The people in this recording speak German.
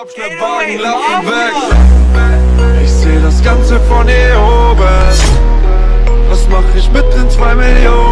Job, schlepp Wagen, Lappen weg. Ich seh das Ganze von hier oben. Was mach ich mit den zwei Millionen?